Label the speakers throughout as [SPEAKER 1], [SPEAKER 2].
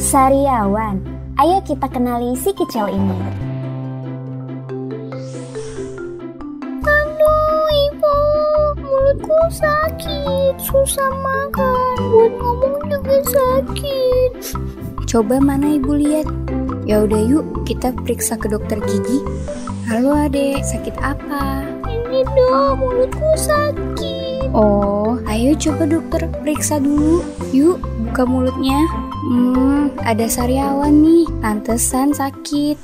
[SPEAKER 1] Sariawan, ayo kita kenali si kecil ini.
[SPEAKER 2] Aduh ibu, mulutku sakit, susah makan, buat ngomong juga sakit.
[SPEAKER 3] Coba mana ibu lihat? Ya udah yuk kita periksa ke dokter gigi. Halo adek, sakit apa?
[SPEAKER 2] Ini dong, mulutku sakit.
[SPEAKER 3] Oh, ayo coba dokter periksa dulu. Yuk, buka mulutnya. Hmm, ada sariawan nih, pantesan sakit.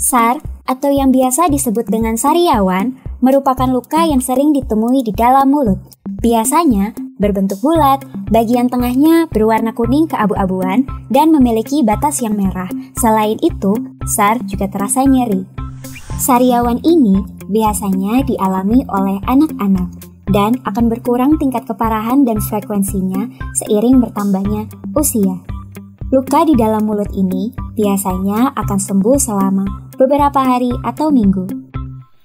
[SPEAKER 1] SAR atau yang biasa disebut dengan sariawan merupakan luka yang sering ditemui di dalam mulut. Biasanya berbentuk bulat, bagian tengahnya berwarna kuning keabu-abuan dan memiliki batas yang merah. Selain itu, SAR juga terasa nyeri. Sariawan ini biasanya dialami oleh anak-anak dan akan berkurang tingkat keparahan dan frekuensinya seiring bertambahnya usia. Luka di dalam mulut ini biasanya akan sembuh selama beberapa hari atau minggu.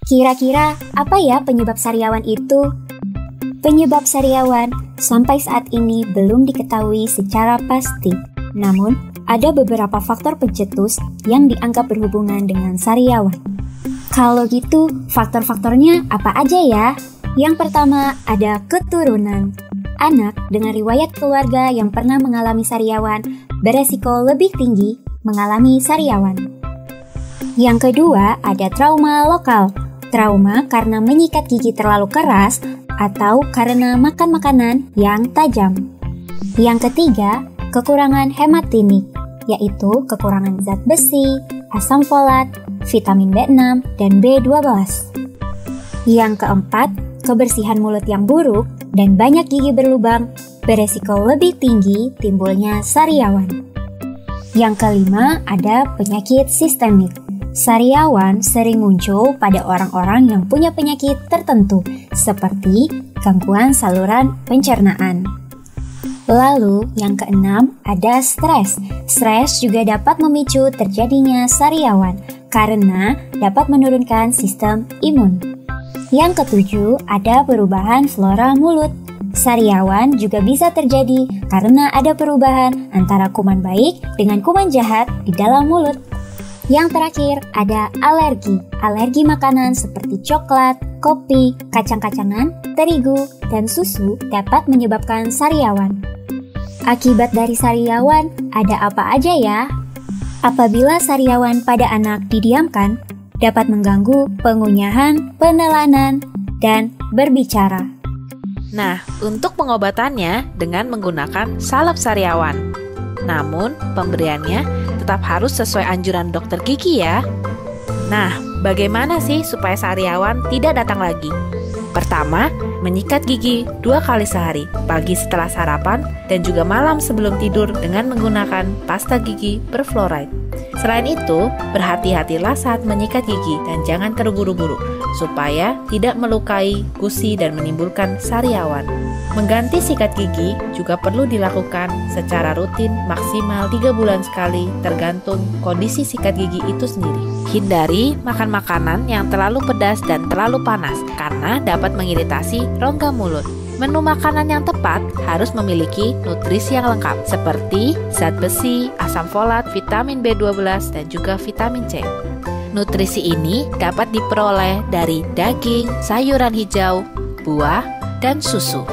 [SPEAKER 1] Kira-kira apa ya penyebab sariawan itu? Penyebab sariawan sampai saat ini belum diketahui secara pasti. Namun, ada beberapa faktor pencetus yang dianggap berhubungan dengan sariawan. Kalau gitu, faktor-faktornya apa aja ya? Yang pertama ada keturunan. Anak dengan riwayat keluarga yang pernah mengalami sariawan beresiko lebih tinggi mengalami sariawan. Yang kedua ada trauma lokal. Trauma karena menyikat gigi terlalu keras atau karena makan makanan yang tajam. Yang ketiga, kekurangan hematinik, yaitu kekurangan zat besi, asam folat, vitamin B6, dan B12. Yang keempat, kebersihan mulut yang buruk dan banyak gigi berlubang beresiko lebih tinggi timbulnya sariawan. Yang kelima, ada penyakit sistemik. Sariawan sering muncul pada orang-orang yang punya penyakit tertentu, seperti gangguan saluran pencernaan. Lalu, yang keenam ada stres. Stres juga dapat memicu terjadinya sariawan karena dapat menurunkan sistem imun. Yang ketujuh, ada perubahan flora mulut. Sariawan juga bisa terjadi karena ada perubahan antara kuman baik dengan kuman jahat di dalam mulut. Yang terakhir, ada alergi. Alergi makanan seperti coklat, kopi, kacang-kacangan, terigu, dan susu dapat menyebabkan sariawan. Akibat dari sariawan, ada apa aja ya? Apabila sariawan pada anak didiamkan, dapat mengganggu pengunyahan, penelanan, dan berbicara.
[SPEAKER 4] Nah, untuk pengobatannya dengan menggunakan salep sariawan. Namun, pemberiannya tetap harus sesuai anjuran dokter gigi ya. Nah, bagaimana sih supaya sariawan tidak datang lagi? Pertama, menyikat gigi dua kali sehari, pagi setelah sarapan dan juga malam sebelum tidur dengan menggunakan pasta gigi berfluoride. Selain itu, berhati-hatilah saat menyikat gigi dan jangan terburu-buru supaya tidak melukai gusi dan menimbulkan sariawan. Mengganti sikat gigi juga perlu dilakukan secara rutin maksimal 3 bulan sekali tergantung kondisi sikat gigi itu sendiri. Hindari makan makanan yang terlalu pedas dan terlalu panas karena dapat mengiritasi rongga mulut. Menu makanan yang tepat harus memiliki nutrisi yang lengkap seperti zat besi, asam folat, vitamin B12, dan juga vitamin C. Nutrisi ini dapat diperoleh dari daging, sayuran hijau, buah, dan susu.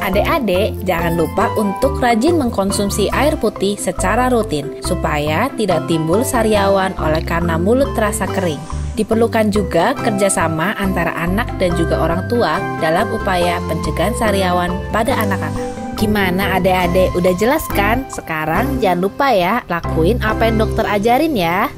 [SPEAKER 4] Adik-adik, jangan lupa untuk rajin mengkonsumsi air putih secara rutin supaya tidak timbul sariawan oleh karena mulut terasa kering. Diperlukan juga kerjasama antara anak dan juga orang tua dalam upaya pencegahan sariawan pada anak-anak. Gimana adik-adik, udah jelas kan? Sekarang jangan lupa ya, lakuin apa yang dokter ajarin ya.